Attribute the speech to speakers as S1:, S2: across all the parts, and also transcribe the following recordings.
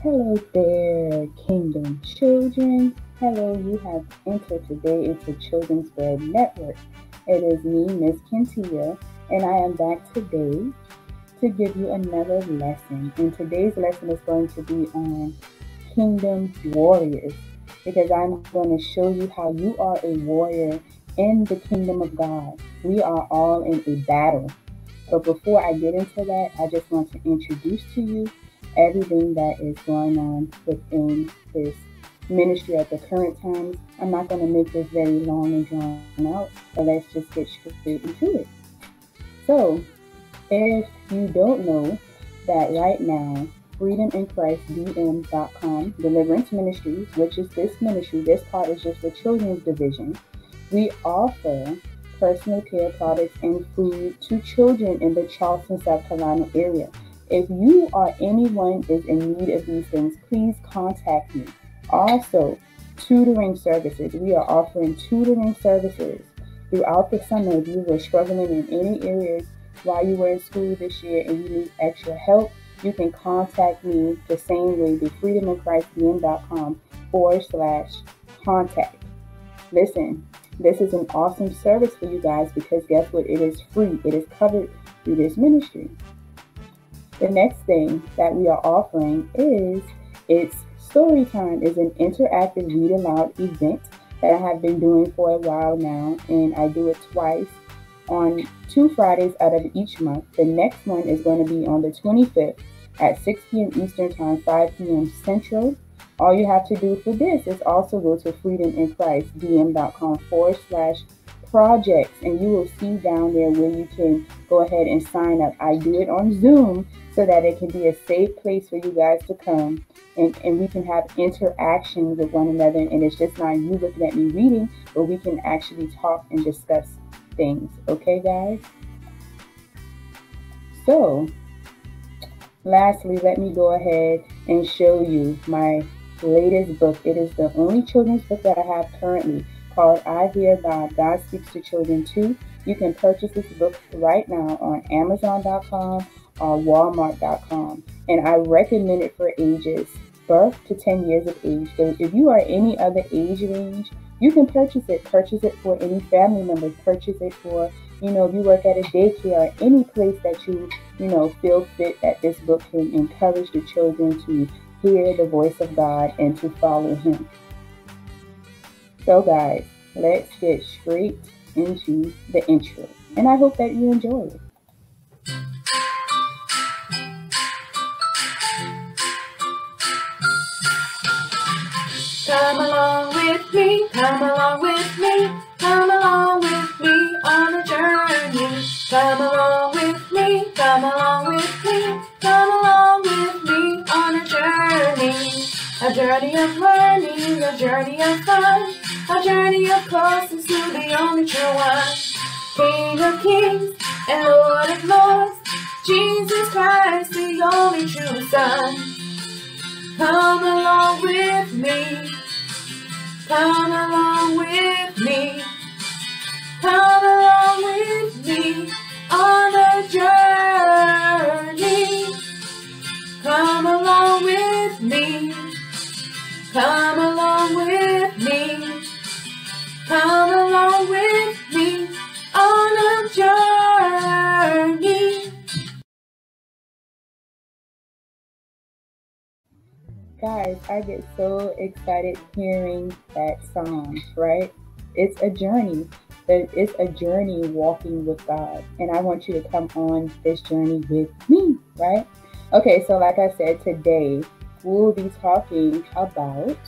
S1: Hello there, Kingdom children. Hello, you have entered today into Children's Bread Network. It is me, Miss Kentia, and I am back today to give you another lesson. And today's lesson is going to be on Kingdom Warriors because I'm going to show you how you are a warrior in the kingdom of God. We are all in a battle. But before I get into that, I just want to introduce to you everything that is going on within this ministry at the current times. I'm not going to make this very long and drawn out, but let's just get straight into it. So, if you don't know that right now, Freedom in Christ freedominchristdm.com, Deliverance Ministries, which is this ministry, this part is just the children's division. We offer personal care products and food to children in the Charleston, South Carolina area. If you or anyone is in need of these things, please contact me. Also, tutoring services. We are offering tutoring services throughout the summer. If you were struggling in any areas while you were in school this year and you need extra help, you can contact me the same way, the freedominchristdm.com forward slash contact. Listen, this is an awesome service for you guys because guess what? It is free. It is covered through this ministry. The next thing that we are offering is it's story time is an interactive read aloud event that I have been doing for a while now, and I do it twice on two Fridays out of each month. The next one is going to be on the 25th at 6 p.m. Eastern Time, 5 p.m. Central. All you have to do for this is also go to freedominchristdm.com forward slash projects and you will see down there where you can go ahead and sign up. I do it on Zoom so that it can be a safe place for you guys to come and, and we can have interaction with one another. And it's just not you looking at me reading, but we can actually talk and discuss things. Okay, guys? So, lastly, let me go ahead and show you my latest book. It is the only children's book that I have currently called I Hear God. God Speaks to Children Too. You can purchase this book right now on Amazon.com or Walmart.com. And I recommend it for ages birth to 10 years of age. So if you are any other age range, you can purchase it. Purchase it for any family members. Purchase it for, you know, if you work at a daycare or any place that you, you know, feel fit that this book can encourage the children to hear the voice of God and to follow Him. So, guys, let's get straight into the intro. And I hope that you enjoy it.
S2: Come along with me, come along with me, come along with me on a journey. Come along with me, come along with me, come along with me on a journey. A journey of learning, a journey of fun, a journey of closeness to the only true one. King of kings and Lord of lords, Jesus Christ, the only true Son. Come along with me. Come along with me. Come along with me on a journey. Come along with me. Come along with me. Come along with me on a journey.
S1: Guys, I get so excited hearing that song, right? It's a journey. It's a journey walking with God. And I want you to come on this journey with me, right? Okay, so like I said, today we'll be talking about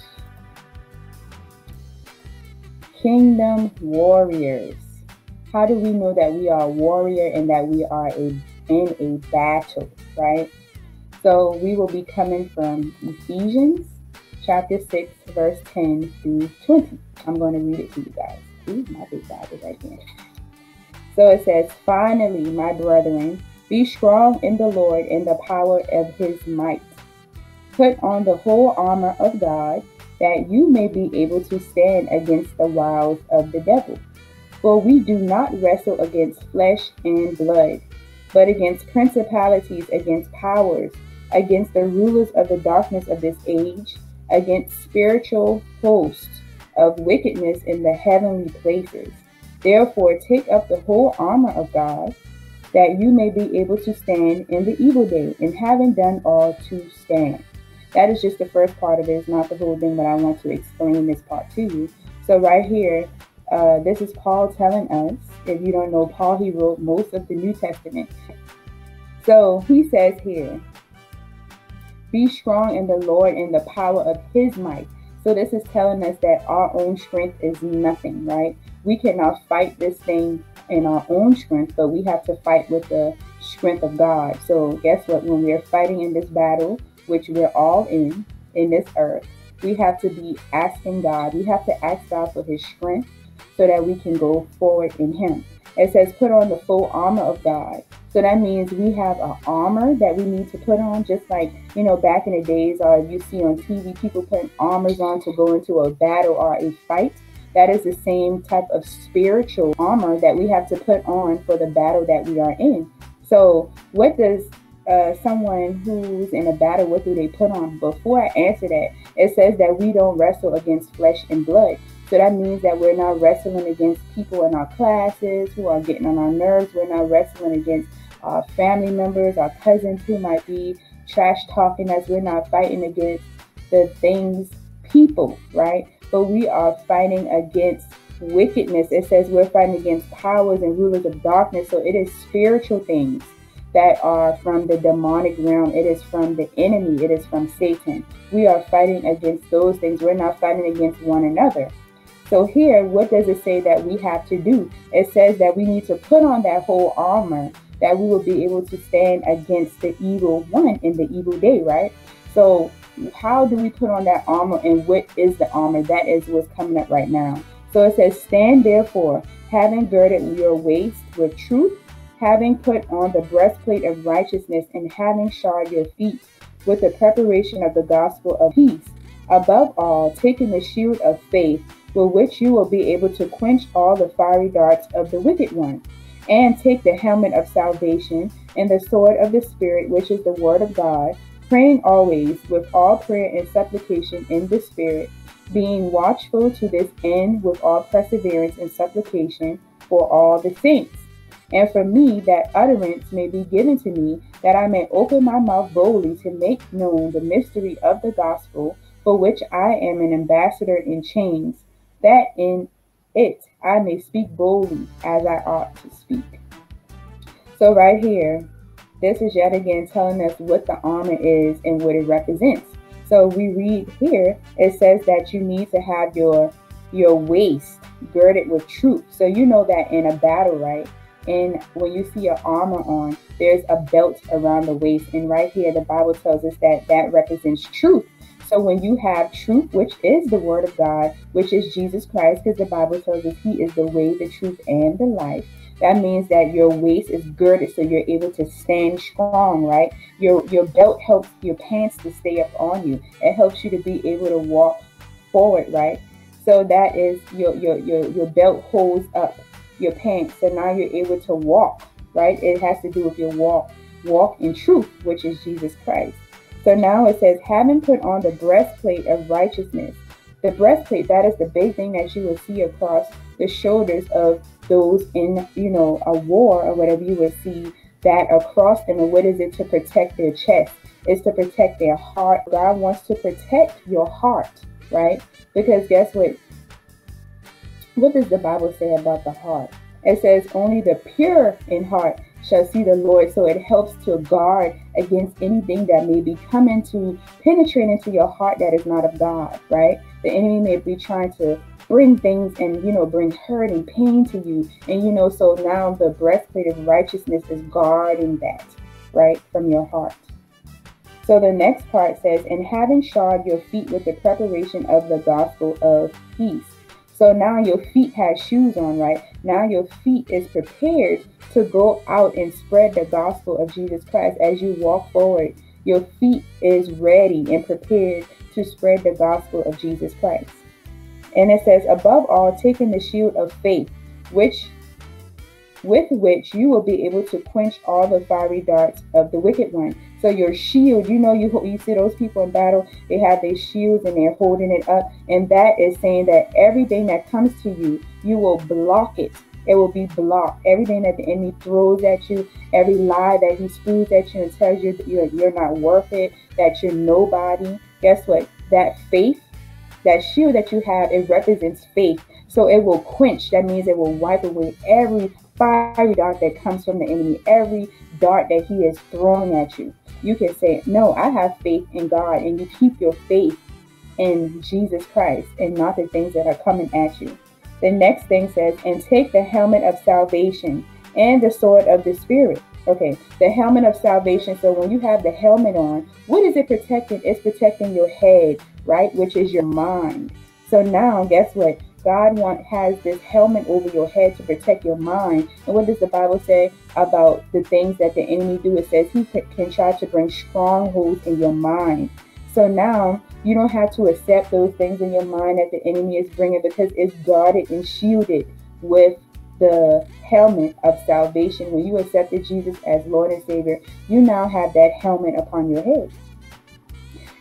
S1: Kingdom Warriors. How do we know that we are a warrior and that we are a, in a battle, right? So we will be coming from Ephesians chapter 6, verse 10 through 20. I'm going to read it to you guys. Ooh, my big Bible right here. So it says, Finally, my brethren, be strong in the Lord and the power of his might. Put on the whole armor of God, that you may be able to stand against the wiles of the devil. For we do not wrestle against flesh and blood, but against principalities, against powers against the rulers of the darkness of this age, against spiritual hosts of wickedness in the heavenly places. Therefore, take up the whole armor of God, that you may be able to stand in the evil day, and having done all to stand. That is just the first part of it. It's not the whole thing, but I want to explain this part to you. So, right here, uh, this is Paul telling us. If you don't know Paul, he wrote most of the New Testament. So, he says here, be strong in the Lord in the power of his might. So this is telling us that our own strength is nothing, right? We cannot fight this thing in our own strength, but we have to fight with the strength of God. So guess what? When we're fighting in this battle, which we're all in, in this earth, we have to be asking God. We have to ask God for his strength so that we can go forward in him. It says, put on the full armor of God. So that means we have an armor that we need to put on, just like, you know, back in the days, or you see on TV, people putting armors on to go into a battle or a fight. That is the same type of spiritual armor that we have to put on for the battle that we are in. So, what does uh, someone who's in a battle, with do they put on? Before I answer that, it says that we don't wrestle against flesh and blood. So that means that we're not wrestling against people in our classes who are getting on our nerves. We're not wrestling against our family members, our cousins who might be trash talking us. We're not fighting against the things, people, right? But we are fighting against wickedness. It says we're fighting against powers and rulers of darkness. So it is spiritual things that are from the demonic realm. It is from the enemy. It is from Satan. We are fighting against those things. We're not fighting against one another. So here, what does it say that we have to do? It says that we need to put on that whole armor that we will be able to stand against the evil one in the evil day, right? So how do we put on that armor and what is the armor? That is what's coming up right now. So it says, Stand therefore, having girded your waist with truth, having put on the breastplate of righteousness, and having shod your feet with the preparation of the gospel of peace. Above all, taking the shield of faith with which you will be able to quench all the fiery darts of the wicked one, and take the helmet of salvation and the sword of the Spirit, which is the word of God, praying always with all prayer and supplication in the Spirit, being watchful to this end with all perseverance and supplication for all the saints. And for me, that utterance may be given to me, that I may open my mouth boldly to make known the mystery of the gospel, for which I am an ambassador in chains that in it I may speak boldly as I ought to speak. So, right here, this is yet again telling us what the armor is and what it represents. So, we read here, it says that you need to have your your waist girded with truth. So, you know that in a battle, right? And when you see your armor on, there's a belt around the waist. And right here, the Bible tells us that that represents truth. So when you have truth, which is the word of God, which is Jesus Christ, because the Bible tells us he is the way, the truth, and the life. That means that your waist is girded so you're able to stand strong, right? Your your belt helps your pants to stay up on you. It helps you to be able to walk forward, right? So that is your your your, your belt holds up your pants. So now you're able to walk, right? It has to do with your walk, walk in truth, which is Jesus Christ. So now it says, having put on the breastplate of righteousness. The breastplate, that is the big thing that you will see across the shoulders of those in, you know, a war or whatever you will see that across them. And what is it to protect their chest? It's to protect their heart. God wants to protect your heart, right? Because guess what? What does the Bible say about the heart? It says, only the pure in heart shall see the Lord. So it helps to guard against anything that may be coming to penetrate into your heart that is not of God, right? The enemy may be trying to bring things and, you know, bring hurt and pain to you. And, you know, so now the breastplate of righteousness is guarding that, right, from your heart. So the next part says, and having shod your feet with the preparation of the gospel of peace. So now your feet has shoes on, right? Now your feet is prepared to go out and spread the gospel of Jesus Christ as you walk forward. Your feet is ready and prepared to spread the gospel of Jesus Christ. And it says, above all, taking the shield of faith, which with which you will be able to quench all the fiery darts of the wicked one. So your shield, you know, you you see those people in battle, they have their shields and they're holding it up, and that is saying that everything that comes to you, you will block it. It will be blocked. Everything that the enemy throws at you, every lie that he spews at you and tells you that you're, you're not worth it, that you're nobody. Guess what? That faith, that shield that you have, it represents faith. So it will quench. That means it will wipe away every fiery dart that comes from the enemy, every dart that he is throwing at you. You can say, No, I have faith in God, and you keep your faith in Jesus Christ and not the things that are coming at you. The next thing says, And take the helmet of salvation and the sword of the Spirit. Okay, the helmet of salvation. So when you have the helmet on, what is it protecting? It's protecting your head, right? Which is your mind. So now, guess what? God want, has this helmet over your head to protect your mind. And what does the Bible say about the things that the enemy do? It says he can try to bring strongholds in your mind. So now you don't have to accept those things in your mind that the enemy is bringing because it's guarded and shielded with the helmet of salvation. When you accepted Jesus as Lord and Savior, you now have that helmet upon your head.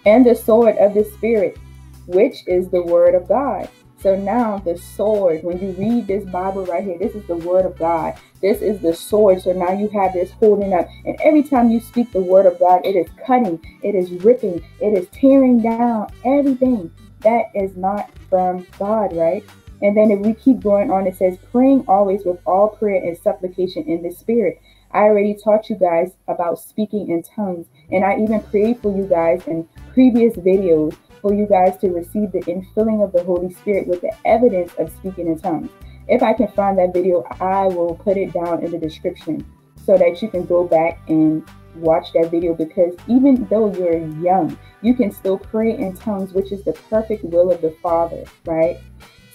S1: And the sword of the Spirit, which is the word of God. So now the sword, when you read this Bible right here, this is the word of God. This is the sword. So now you have this holding up. And every time you speak the word of God, it is cutting, it is ripping, it is tearing down everything that is not from God, right? And then if we keep going on, it says, praying always with all prayer and supplication in the spirit. I already taught you guys about speaking in tongues, and I even prayed for you guys in previous videos for you guys to receive the infilling of the Holy Spirit with the evidence of speaking in tongues. If I can find that video, I will put it down in the description so that you can go back and watch that video because even though you're young, you can still pray in tongues, which is the perfect will of the Father, right?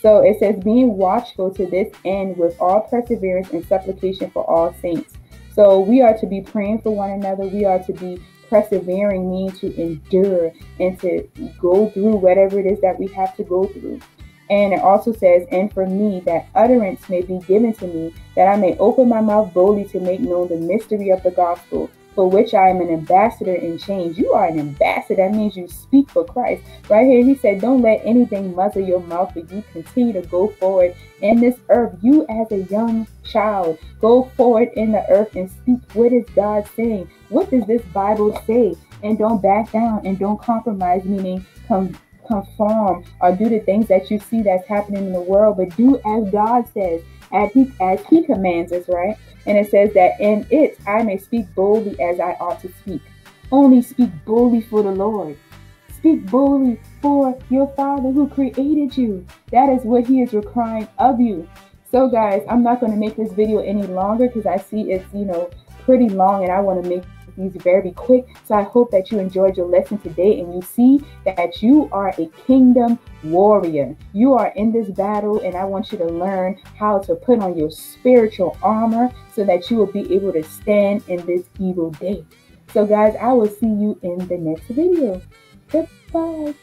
S1: So it says, being watchful to this end with all perseverance and supplication for all saints. So we are to be praying for one another. We are to be persevering means to endure and to go through whatever it is that we have to go through. And it also says, and for me, that utterance may be given to me, that I may open my mouth boldly to make known the mystery of the gospel, for which I am an ambassador in chains. You are an ambassador. That means you speak for Christ. Right here, he said, Don't let anything muzzle your mouth, but you continue to go forward in this earth. You, as a young child, go forward in the earth and speak what is God saying. What does this Bible say? And don't back down and don't compromise, meaning come conform or do the things that you see that's happening in the world, but do as God says, as He as He commands us, right? And it says that in it I may speak boldly as I ought to speak. Only speak boldly for the Lord. Speak boldly for your Father who created you. That is what He is requiring of you. So, guys, I'm not going to make this video any longer because I see it's, you know, pretty long and I want to make these very quick. So I hope that you enjoyed your lesson today and you see that you are a kingdom warrior. You are in this battle, and I want you to learn how to put on your spiritual armor so that you will be able to stand in this evil day. So, guys, I will see you in the next video. Goodbye.